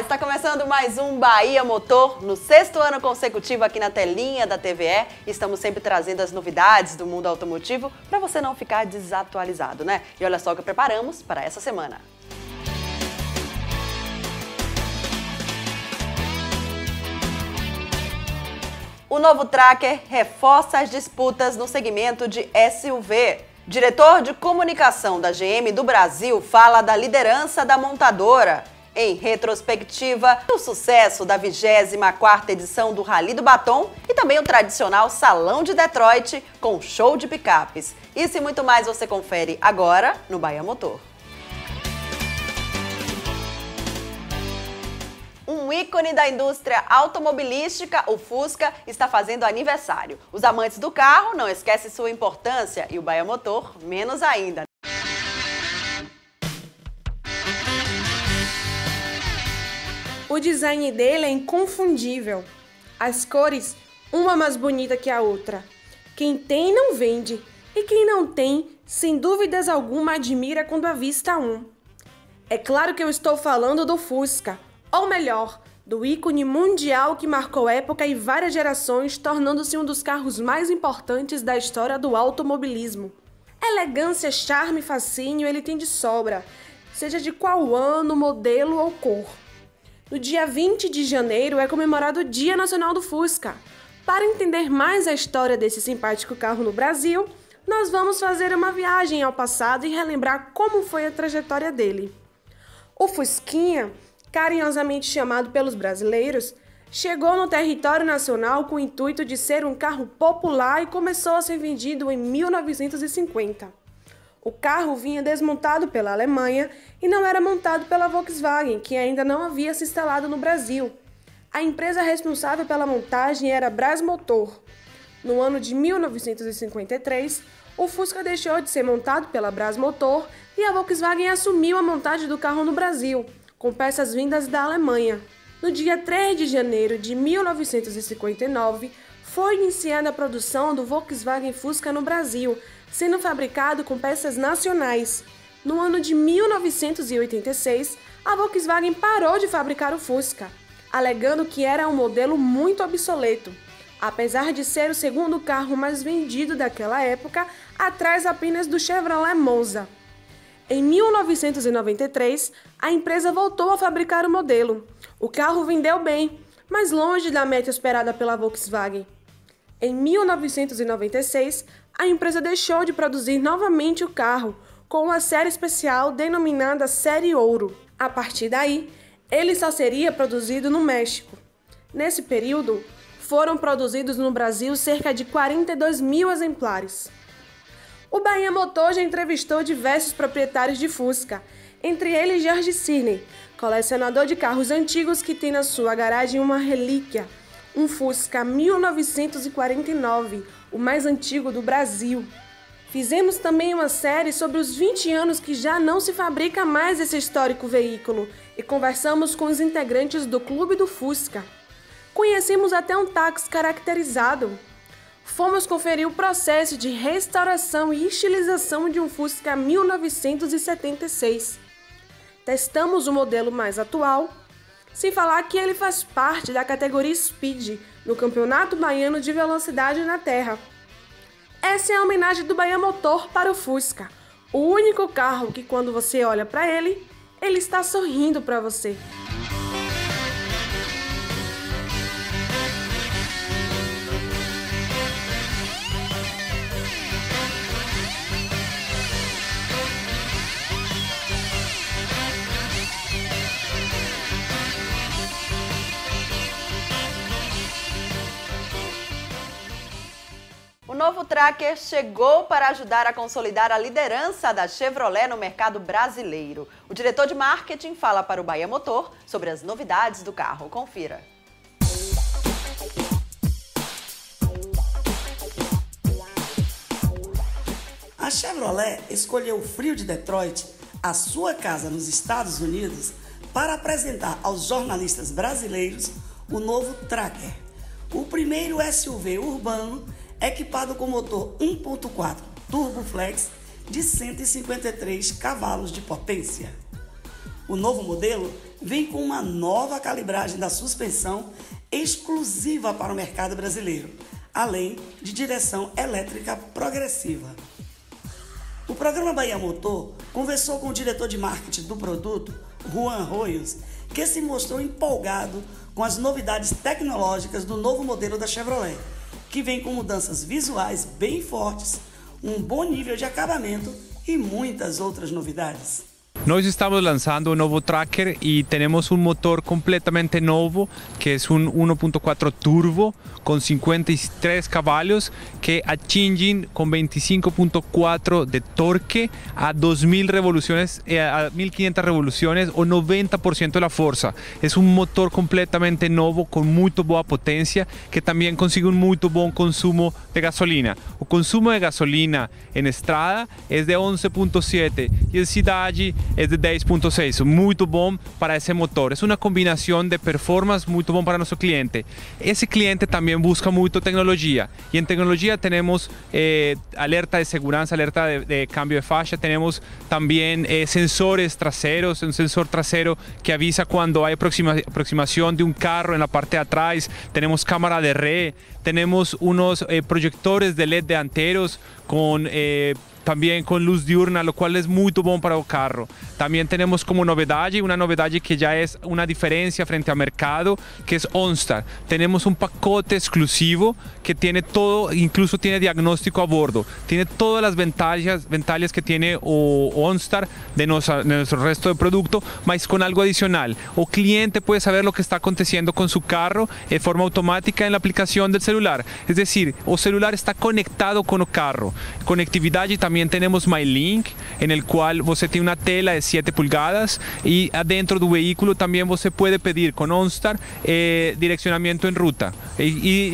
Está começando mais um Bahia Motor, no sexto ano consecutivo aqui na telinha da TVE. Estamos sempre trazendo as novidades do mundo automotivo para você não ficar desatualizado, né? E olha só o que preparamos para essa semana. O novo Tracker reforça as disputas no segmento de SUV. Diretor de comunicação da GM do Brasil fala da liderança da montadora. Em retrospectiva, o sucesso da 24ª edição do Rally do Batom e também o tradicional Salão de Detroit com show de picapes. Isso e muito mais você confere agora no Bahia Motor. Um ícone da indústria automobilística, o Fusca, está fazendo aniversário. Os amantes do carro não esquecem sua importância e o Bahia Motor menos ainda. O design dele é inconfundível. As cores, uma mais bonita que a outra. Quem tem não vende, e quem não tem, sem dúvidas alguma, admira quando avista um. É claro que eu estou falando do Fusca ou melhor, do ícone mundial que marcou época e várias gerações, tornando-se um dos carros mais importantes da história do automobilismo. Elegância, charme e fascínio ele tem de sobra, seja de qual ano, modelo ou cor. No dia 20 de janeiro é comemorado o Dia Nacional do Fusca. Para entender mais a história desse simpático carro no Brasil, nós vamos fazer uma viagem ao passado e relembrar como foi a trajetória dele. O Fusquinha carinhosamente chamado pelos brasileiros, chegou no território nacional com o intuito de ser um carro popular e começou a ser vendido em 1950. O carro vinha desmontado pela Alemanha e não era montado pela Volkswagen, que ainda não havia se instalado no Brasil. A empresa responsável pela montagem era Brasmotor. No ano de 1953, o Fusca deixou de ser montado pela Brasmotor e a Volkswagen assumiu a montagem do carro no Brasil com peças vindas da Alemanha. No dia 3 de janeiro de 1959, foi iniciada a produção do Volkswagen Fusca no Brasil, sendo fabricado com peças nacionais. No ano de 1986, a Volkswagen parou de fabricar o Fusca, alegando que era um modelo muito obsoleto. Apesar de ser o segundo carro mais vendido daquela época, atrás apenas do Chevrolet Monza. Em 1993, a empresa voltou a fabricar o modelo. O carro vendeu bem, mas longe da meta esperada pela Volkswagen. Em 1996, a empresa deixou de produzir novamente o carro, com uma série especial denominada Série Ouro. A partir daí, ele só seria produzido no México. Nesse período, foram produzidos no Brasil cerca de 42 mil exemplares. O Bahia Motor já entrevistou diversos proprietários de Fusca, entre eles Jorge Cirney, colecionador de carros antigos que tem na sua garagem uma relíquia, um Fusca 1949, o mais antigo do Brasil. Fizemos também uma série sobre os 20 anos que já não se fabrica mais esse histórico veículo e conversamos com os integrantes do Clube do Fusca. Conhecemos até um táxi caracterizado, fomos conferir o processo de restauração e estilização de um Fusca 1976. Testamos o modelo mais atual, sem falar que ele faz parte da categoria Speed no Campeonato Baiano de Velocidade na Terra. Essa é a homenagem do Bahia Motor para o Fusca, o único carro que quando você olha para ele, ele está sorrindo para você. Novo Tracker chegou para ajudar a consolidar a liderança da Chevrolet no mercado brasileiro. O diretor de marketing fala para o Bahia Motor sobre as novidades do carro. Confira. A Chevrolet escolheu o frio de Detroit, a sua casa nos Estados Unidos, para apresentar aos jornalistas brasileiros o novo Tracker, o primeiro SUV urbano equipado com motor 1.4 Turbo Flex de 153 cavalos de potência. O novo modelo vem com uma nova calibragem da suspensão exclusiva para o mercado brasileiro, além de direção elétrica progressiva. O programa Bahia Motor conversou com o diretor de marketing do produto, Juan Royos, que se mostrou empolgado com as novidades tecnológicas do novo modelo da Chevrolet, que vem com mudanças visuais bem fortes, um bom nível de acabamento e muitas outras novidades. Nós estamos lanzando un nuevo tracker y tenemos un motor completamente nuevo que es un 1.4 turbo con 53 caballos que achinden con 25.4 de torque a 2000 revoluciones, eh, a 1500 revoluciones o 90% de la fuerza. Es un motor completamente nuevo con muy buena potencia que también consigue un muy buen consumo de gasolina. El consumo de gasolina en estrada es de 11.7 y en ciudad es de 10.6, muy bom para ese motor. Es una combinación de performance muy bom para nuestro cliente. ese cliente también busca mucho tecnología y en tecnología tenemos eh, alerta de seguridad, alerta de, cambio de faixa, tenemos también eh, sensores traseros, un sensor trasero que avisa cuando hay aproxima, aproximação de un carro en la parte de atrás, tenemos cámara de ré, tenemos unos eh, projetores de LED delanteros com eh, también con luz diurna, lo cual es muy bueno para el carro. También tenemos como novedad, una novedad que ya es una diferencia frente al mercado, que es OnStar. Tenemos un pacote exclusivo que tiene todo, incluso tiene diagnóstico a bordo, tiene todas las ventajas, ventajas que tiene OnStar de, de nuestro resto de producto, más con algo adicional. O cliente puede saber lo que está aconteciendo con su carro de forma automática en la aplicación del celular. Es decir, o celular está conectado con el carro. Conectividad y también también tenemos MyLink, en el cual você tem uma tela de 7 pulgadas e adentro do veículo também você pode pedir com OnStar eh, direccionamento em ruta e,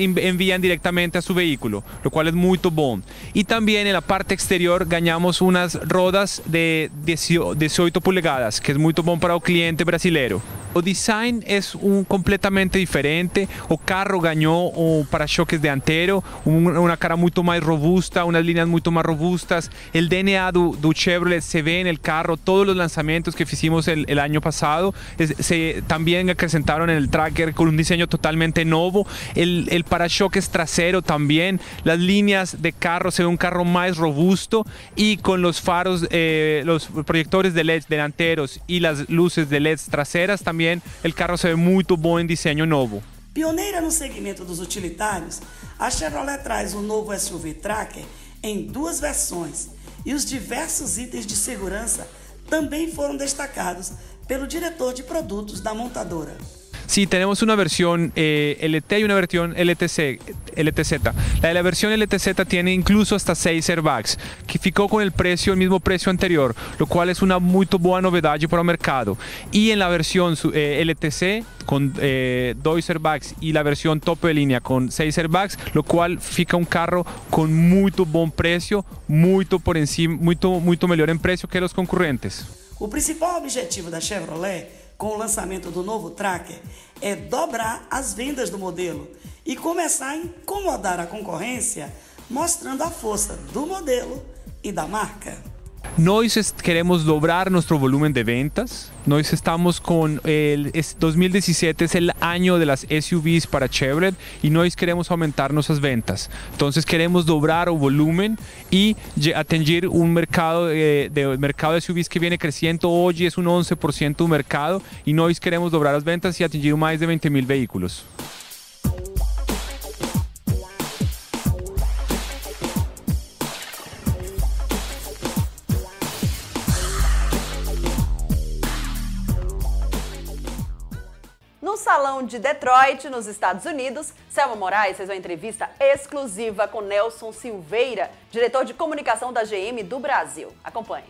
e enviam diretamente a seu veículo, o qual é muito bom. E também na parte exterior ganhamos umas rodas de 18 pulgadas, que é muito bom para o cliente brasileiro. El design es un completamente diferente. O carro ganó un para-choques delantero, una cara mucho más robusta, unas líneas mucho más robustas. El DNA do, Chevrolet se ve en el carro. Todos los lanzamientos que hicimos el, año pasado se también acrecentaron en el tracker con un diseño totalmente nuevo. El, el para-choques trasero también. Las líneas de carro se ve un carro más robusto y con los faros, eh, los proyectores de LED delanteros y las luces de LED traseras también el carro se ve muy bom en diseño nuevo. Pioneira no segmento dos utilitários, a Chevrolet traz o novo SUV Tracker em duas versões e os diversos itens de segurança também foram destacados pelo diretor de produtos da montadora. Sí, tenemos una versión eh, LT y una versión LTC, LTZ. La de la versión LTZ tiene incluso hasta 6 airbags, que ficó con el precio, el mismo precio anterior, lo cual es una muy buena novedad para el mercado. Y en la versión eh, LTC con eh, dos airbags y la versión tope de línea con 6 airbags, lo cual fica un carro con muy buen precio, muy por encima, muy, muy mejor en precio que los concurrentes. El principal objetivo da Chevrolet com o lançamento do novo Tracker é dobrar as vendas do modelo e começar a incomodar a concorrência, mostrando a força do modelo e da marca. Nós queremos doblar nuestro volumen de ventas. Nós estamos con el 2017 es el año de las SUVs para Chevrolet y nós queremos aumentar nuestras ventas. Entonces queremos doblar el volumen y atender un mercado eh, de, mercado de SUVs que viene creciendo. Hoy es un 11% del mercado y nós queremos doblar las ventas y atender más de 20 mil vehículos. Salão de Detroit, nos Estados Unidos, Selma Moraes fez uma entrevista exclusiva com Nelson Silveira, diretor de comunicação da GM do Brasil. Acompanhe.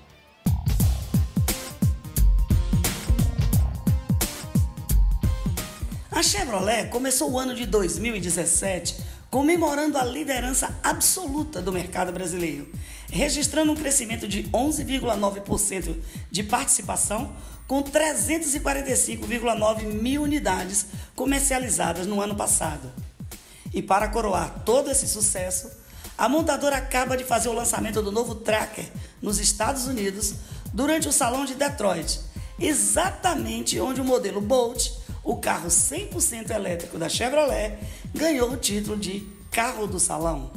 A Chevrolet começou o ano de 2017 comemorando a liderança absoluta do mercado brasileiro, registrando um crescimento de 11,9% de participação com 345,9 mil unidades comercializadas no ano passado. E para coroar todo esse sucesso, a montadora acaba de fazer o lançamento do novo Tracker nos Estados Unidos durante o Salão de Detroit, exatamente onde o modelo Bolt, o carro 100% elétrico da Chevrolet, ganhou o título de carro do salão.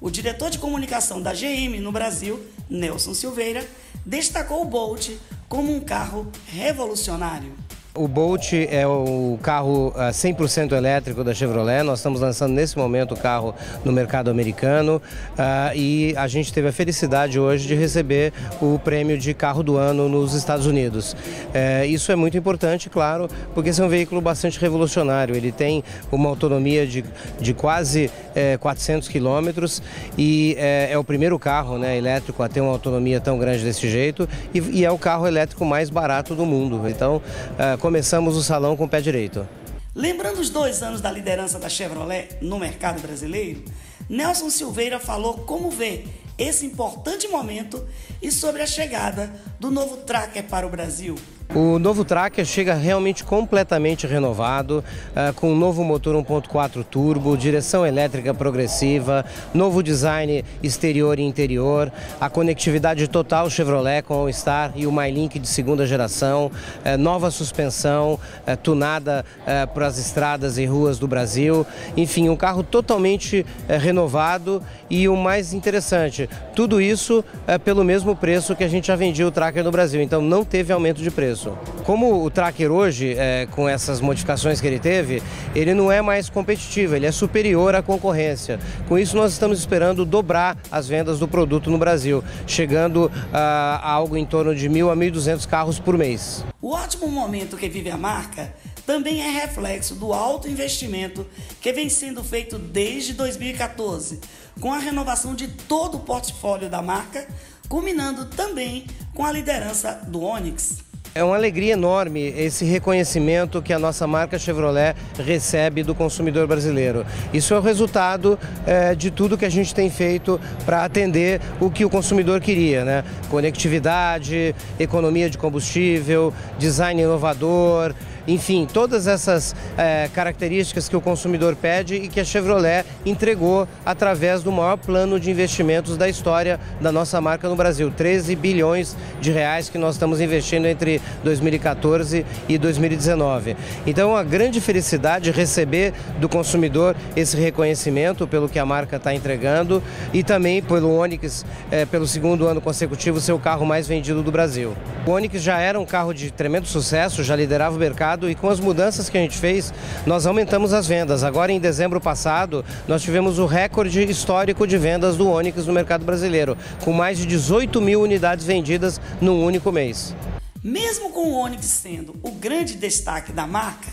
O diretor de comunicação da GM no Brasil, Nelson Silveira, destacou o Bolt como um carro revolucionário. O Bolt é o carro 100% ah, elétrico da Chevrolet. Nós estamos lançando nesse momento o carro no mercado americano uh, e a gente teve a felicidade hoje de receber o prêmio de carro do ano nos Estados Unidos. Uh, isso é muito importante, claro, porque esse é um veículo bastante revolucionário. Ele tem uma autonomia de, de quase uh, 400 quilômetros e eh, é o primeiro carro né, elétrico a ter uma autonomia tão grande desse jeito e, e é o carro elétrico mais barato do mundo. Então, ah, começamos o salão com o pé direito. Lembrando os dois anos da liderança da Chevrolet no mercado brasileiro, Nelson Silveira falou como vê esse importante momento e sobre a chegada do novo Tracker para o Brasil. O novo Tracker chega realmente completamente renovado, uh, com um novo motor 1.4 turbo, direção elétrica progressiva, novo design exterior e interior, a conectividade total Chevrolet com o Star e o MyLink de segunda geração, uh, nova suspensão, uh, tunada para as estradas e ruas do Brasil, enfim, um carro totalmente renovado e o mais interessante, tudo isso pelo mesmo preço que a gente já vendia o Tracker no Brasil, então não teve aumento de preço. Como o Tracker hoje, é, com essas modificações que ele teve, ele não é mais competitivo, ele é superior à concorrência. Com isso, nós estamos esperando dobrar as vendas do produto no Brasil, chegando a, a algo em torno de mil a 1.200 carros por mês. O ótimo momento que vive a marca também é reflexo do alto investimento que vem sendo feito desde 2014, com a renovação de todo o portfólio da marca, culminando também com a liderança do Onix. É uma alegria enorme esse reconhecimento que a nossa marca Chevrolet recebe do consumidor brasileiro. Isso é o resultado é, de tudo que a gente tem feito para atender o que o consumidor queria, né? Conectividade, economia de combustível, design inovador, enfim, todas essas é, características que o consumidor pede e que a Chevrolet entregou através do maior plano de investimentos da história da nossa marca no Brasil, 13 bilhões de reais que nós estamos investindo entre 2014 e 2019. Então, uma grande felicidade receber do consumidor esse reconhecimento pelo que a marca está entregando e também pelo Onix, é, pelo segundo ano consecutivo, ser o carro mais vendido do Brasil. O Onix já era um carro de tremendo sucesso, já liderava o mercado mercado e com as mudanças que a gente fez, nós aumentamos as vendas. Agora, em dezembro passado, nós tivemos o recorde histórico de vendas do Onix no mercado brasileiro, com mais de 18 mil unidades vendidas num único mês. Mesmo com o Onix sendo o grande destaque da marca,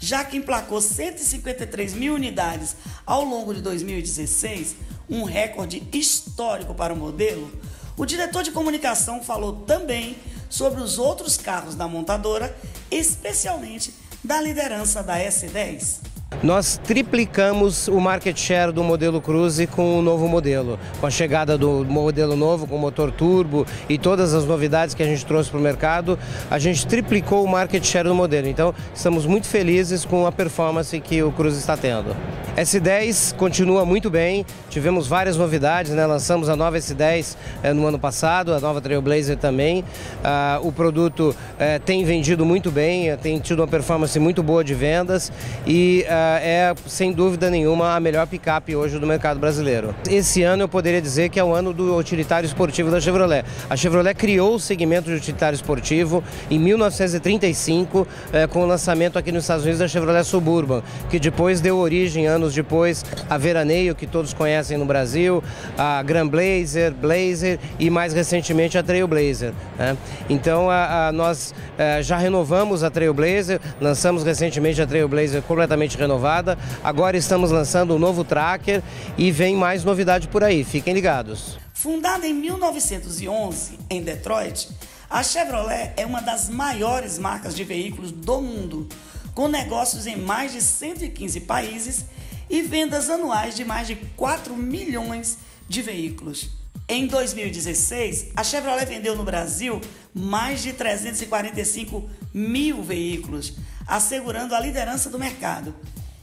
já que emplacou 153 mil unidades ao longo de 2016, um recorde histórico para o modelo, o diretor de comunicação falou também sobre os outros carros da montadora, especialmente da liderança da S10. Nós triplicamos o market share do modelo Cruze com o novo modelo. Com a chegada do modelo novo, com motor turbo e todas as novidades que a gente trouxe para o mercado, a gente triplicou o market share do modelo. Então, estamos muito felizes com a performance que o Cruze está tendo. S10 continua muito bem, tivemos várias novidades, né? lançamos a nova S10 eh, no ano passado, a nova Trailblazer também. Ah, o produto eh, tem vendido muito bem, eh, tem tido uma performance muito boa de vendas e ah, é, sem dúvida nenhuma, a melhor picape hoje do mercado brasileiro. Esse ano eu poderia dizer que é o ano do utilitário esportivo da Chevrolet. A Chevrolet criou o segmento de utilitário esportivo em 1935, é, com o lançamento aqui nos Estados Unidos da Chevrolet Suburban, que depois deu origem, anos depois, a Veraneio, que todos conhecem no Brasil, a Grand Blazer, Blazer e mais recentemente a Trailblazer. Né? Então a, a, nós é, já renovamos a Trailblazer, lançamos recentemente a Trailblazer completamente renovada renovada. Agora estamos lançando um novo tracker e vem mais novidade por aí. Fiquem ligados. Fundada em 1911 em Detroit, a Chevrolet é uma das maiores marcas de veículos do mundo, com negócios em mais de 115 países e vendas anuais de mais de 4 milhões de veículos. Em 2016, a Chevrolet vendeu no Brasil mais de 345 mil veículos, assegurando a liderança do mercado.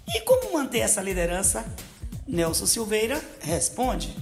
E como manter essa liderança? Nelson Silveira responde.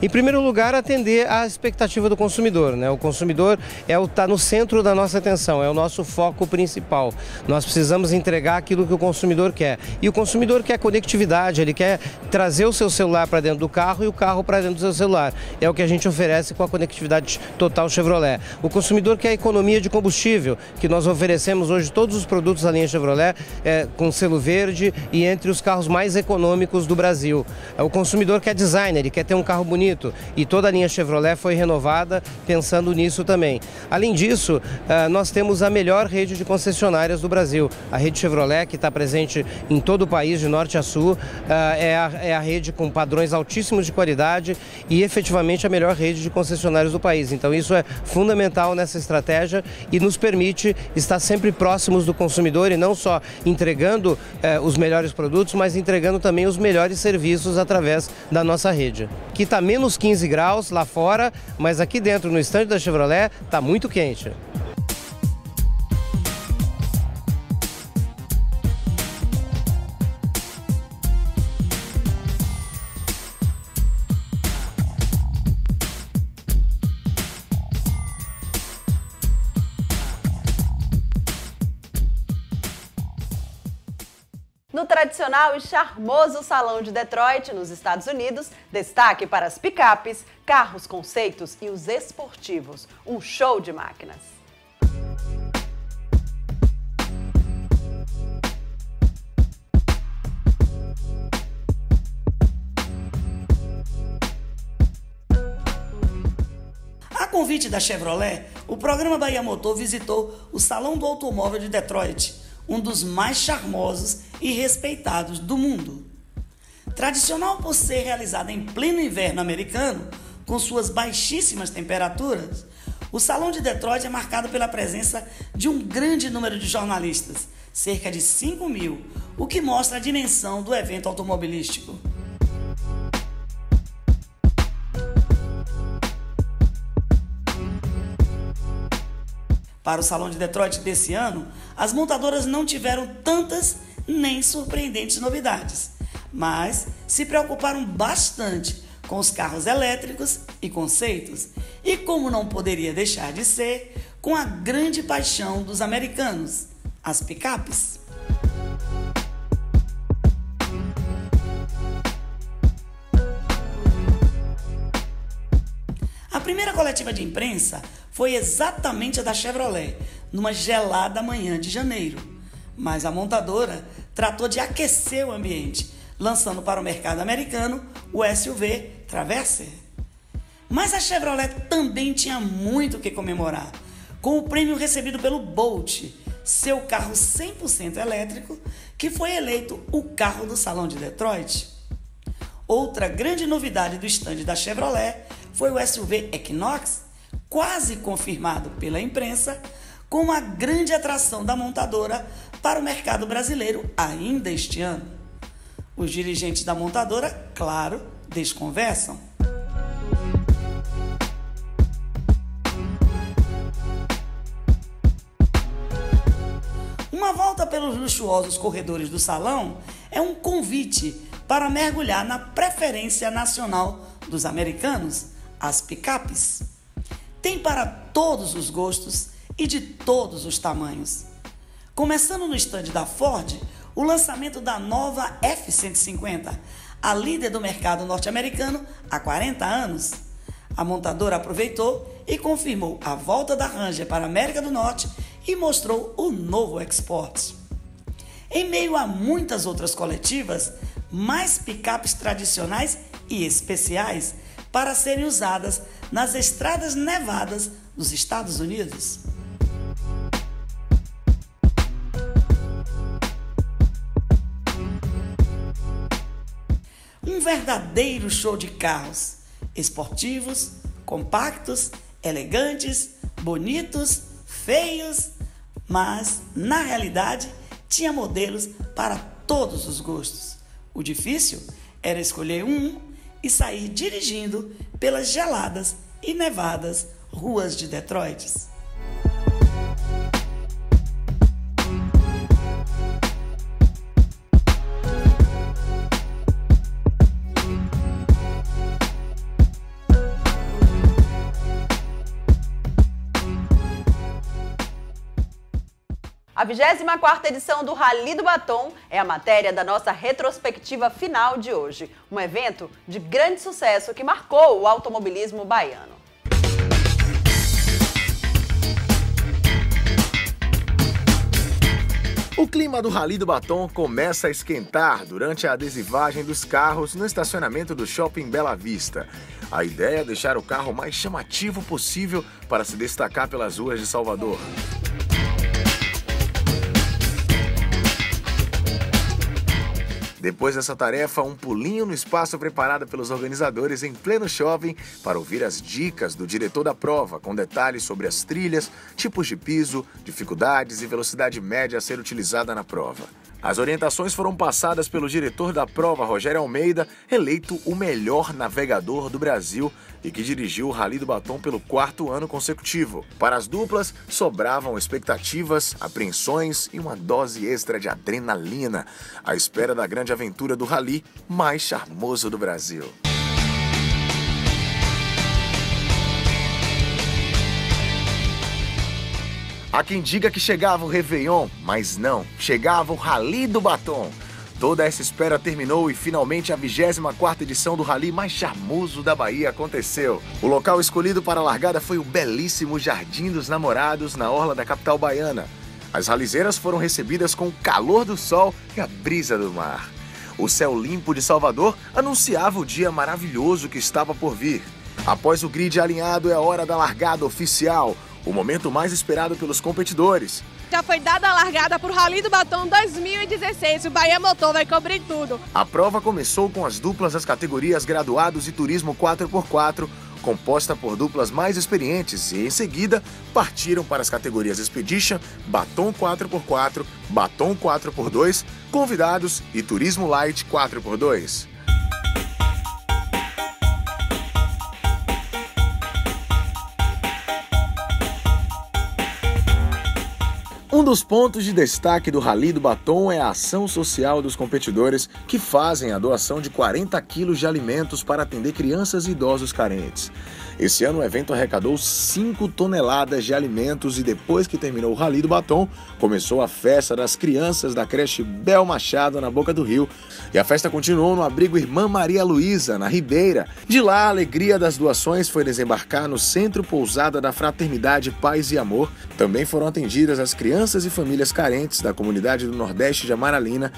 Em primeiro lugar, atender à expectativa do consumidor. Né? O consumidor é está no centro da nossa atenção, é o nosso foco principal. Nós precisamos entregar aquilo que o consumidor quer. E o consumidor quer conectividade, ele quer trazer o seu celular para dentro do carro e o carro para dentro do seu celular. É o que a gente oferece com a conectividade total Chevrolet. O consumidor quer economia de combustível, que nós oferecemos hoje todos os produtos da linha Chevrolet é, com selo verde e entre os carros mais econômicos do Brasil. O consumidor quer design, ele quer ter um carro bonito e toda a linha Chevrolet foi renovada pensando nisso também. Além disso, ah, nós temos a melhor rede de concessionárias do Brasil. A rede Chevrolet, que está presente em todo o país, de norte a sul, ah, é a, é a rede com padrões altíssimos de qualidade e efetivamente a melhor rede de concessionários do país. Então isso é fundamental nessa estratégia e nos permite estar sempre próximos do consumidor e não só entregando eh, os melhores produtos, mas entregando também os melhores serviços através da nossa rede. Que está menos 15 graus lá fora, mas aqui dentro no estande da Chevrolet está muito quente. Tradicional e charmoso Salão de Detroit, nos Estados Unidos, destaque para as picapes, carros conceitos e os esportivos. Um show de máquinas. A convite da Chevrolet, o programa Bahia Motor visitou o Salão do Automóvel de Detroit, um dos mais charmosos e respeitados do mundo. Tradicional por ser realizado em pleno inverno americano, com suas baixíssimas temperaturas, o Salão de Detroit é marcado pela presença de um grande número de jornalistas, cerca de 5 mil, o que mostra a dimensão do evento automobilístico. Para o Salão de Detroit desse ano, as montadoras não tiveram tantas nem surpreendentes novidades, mas se preocuparam bastante com os carros elétricos e conceitos, e como não poderia deixar de ser, com a grande paixão dos americanos, as picapes. Primeira coletiva de imprensa foi exatamente a da Chevrolet, numa gelada manhã de janeiro. Mas a montadora tratou de aquecer o ambiente, lançando para o mercado americano o SUV Traverser. Mas a Chevrolet também tinha muito o que comemorar, com o prêmio recebido pelo Bolt, seu carro 100% elétrico, que foi eleito o carro do Salão de Detroit. Outra grande novidade do estande da Chevrolet foi o SUV Equinox, quase confirmado pela imprensa como a grande atração da montadora para o mercado brasileiro ainda este ano. Os dirigentes da montadora, claro, desconversam. Uma volta pelos luxuosos corredores do salão é um convite para mergulhar na preferência nacional dos americanos, as picapes. Tem para todos os gostos e de todos os tamanhos. Começando no estande da Ford, o lançamento da nova F-150, a líder do mercado norte-americano há 40 anos. A montadora aproveitou e confirmou a volta da Ranger para a América do Norte e mostrou o novo Export. Em meio a muitas outras coletivas, mais picapes tradicionais e especiais para serem usadas nas estradas nevadas dos Estados Unidos. Um verdadeiro show de carros, esportivos, compactos, elegantes, bonitos, feios, mas na realidade tinha modelos para todos os gostos. O difícil era escolher um e sair dirigindo pelas geladas e nevadas ruas de Detroit. A 24ª edição do Rally do Batom é a matéria da nossa retrospectiva final de hoje. Um evento de grande sucesso que marcou o automobilismo baiano. O clima do Rally do Batom começa a esquentar durante a adesivagem dos carros no estacionamento do Shopping Bela Vista. A ideia é deixar o carro mais chamativo possível para se destacar pelas ruas de Salvador. Depois dessa tarefa, um pulinho no espaço preparado pelos organizadores em pleno shopping para ouvir as dicas do diretor da prova, com detalhes sobre as trilhas, tipos de piso, dificuldades e velocidade média a ser utilizada na prova. As orientações foram passadas pelo diretor da prova, Rogério Almeida, eleito o melhor navegador do Brasil e que dirigiu o Rally do Batom pelo quarto ano consecutivo. Para as duplas, sobravam expectativas, apreensões e uma dose extra de adrenalina, à espera da grande aventura do Rally mais charmoso do Brasil. Há quem diga que chegava o Réveillon, mas não, chegava o Rally do Batom. Toda essa espera terminou e finalmente a 24ª edição do rally mais charmoso da Bahia aconteceu. O local escolhido para a largada foi o belíssimo Jardim dos Namorados, na orla da capital baiana. As ralizeiras foram recebidas com o calor do sol e a brisa do mar. O céu limpo de Salvador anunciava o dia maravilhoso que estava por vir. Após o grid alinhado, é hora da largada oficial o momento mais esperado pelos competidores. Já foi dada a largada para o Rally do Batom 2016. O Bahia Motor vai cobrir tudo. A prova começou com as duplas das categorias Graduados e Turismo 4x4, composta por duplas mais experientes, e em seguida partiram para as categorias Expedition, Batom 4x4, Batom 4x2, Convidados e Turismo Light 4x2. Um dos pontos de destaque do Rally do Batom é a ação social dos competidores que fazem a doação de 40 quilos de alimentos para atender crianças e idosos carentes. Esse ano o evento arrecadou 5 toneladas de alimentos e depois que terminou o Rally do Batom, começou a festa das crianças da creche Bel Machado na Boca do Rio. E a festa continuou no abrigo Irmã Maria Luísa, na Ribeira. De lá, a alegria das doações foi desembarcar no Centro Pousada da Fraternidade Paz e Amor. Também foram atendidas as crianças e famílias carentes da comunidade do Nordeste de Amaralina.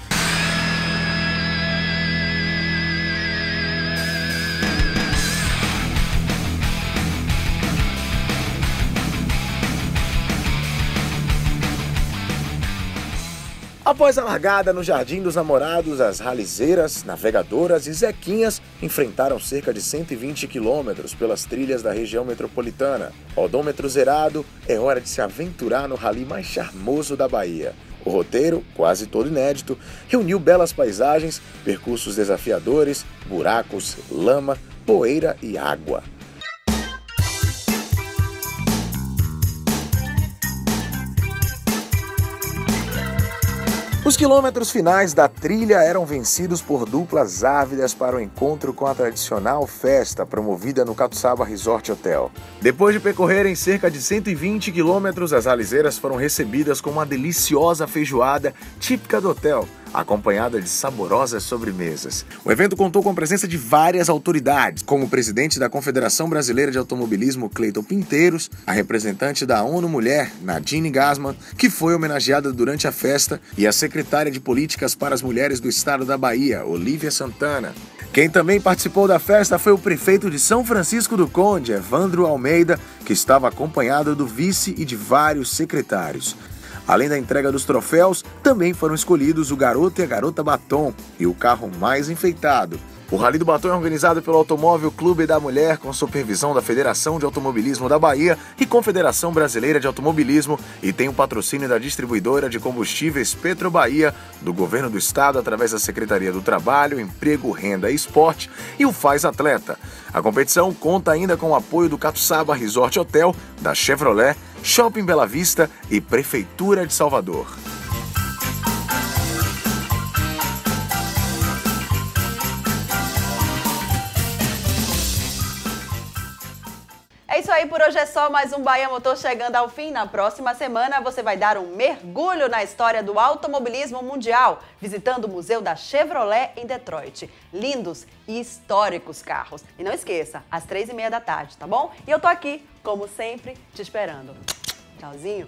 Após a largada no Jardim dos Namorados, as ralizeiras, navegadoras e zequinhas enfrentaram cerca de 120 quilômetros pelas trilhas da região metropolitana. Odômetro zerado, é hora de se aventurar no rally mais charmoso da Bahia. O roteiro, quase todo inédito, reuniu belas paisagens, percursos desafiadores, buracos, lama, poeira e água. Os quilômetros finais da trilha eram vencidos por duplas ávidas para o encontro com a tradicional festa promovida no Catuçaba Resort Hotel. Depois de percorrerem cerca de 120 quilômetros, as alizeiras foram recebidas com uma deliciosa feijoada típica do hotel acompanhada de saborosas sobremesas. O evento contou com a presença de várias autoridades, como o presidente da Confederação Brasileira de Automobilismo, Cleiton Pinteiros, a representante da ONU Mulher, Nadine Gasman, que foi homenageada durante a festa, e a secretária de Políticas para as Mulheres do Estado da Bahia, Olivia Santana. Quem também participou da festa foi o prefeito de São Francisco do Conde, Evandro Almeida, que estava acompanhado do vice e de vários secretários. Além da entrega dos troféus, também foram escolhidos o garoto e a garota batom e o carro mais enfeitado. O Rally do Batom é organizado pelo Automóvel Clube da Mulher, com supervisão da Federação de Automobilismo da Bahia e Confederação Brasileira de Automobilismo, e tem o patrocínio da distribuidora de combustíveis Petro Bahia, do Governo do Estado, através da Secretaria do Trabalho, Emprego, Renda e Esporte, e o Faz Atleta. A competição conta ainda com o apoio do Capsaba Resort Hotel, da Chevrolet, Shopping Bela Vista e Prefeitura de Salvador. Aí, por hoje é só mais um Bahia Motor chegando ao fim. Na próxima semana você vai dar um mergulho na história do automobilismo mundial, visitando o Museu da Chevrolet em Detroit. Lindos e históricos carros. E não esqueça, às três e meia da tarde, tá bom? E eu tô aqui, como sempre, te esperando. Tchauzinho.